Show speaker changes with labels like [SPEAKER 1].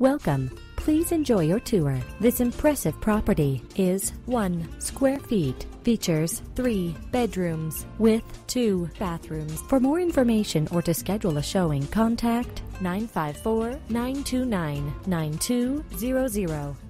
[SPEAKER 1] Welcome. Please enjoy your tour. This impressive property is 1 square feet. Features 3 bedrooms with 2 bathrooms. For more information or to schedule a showing, contact 954 929 9200.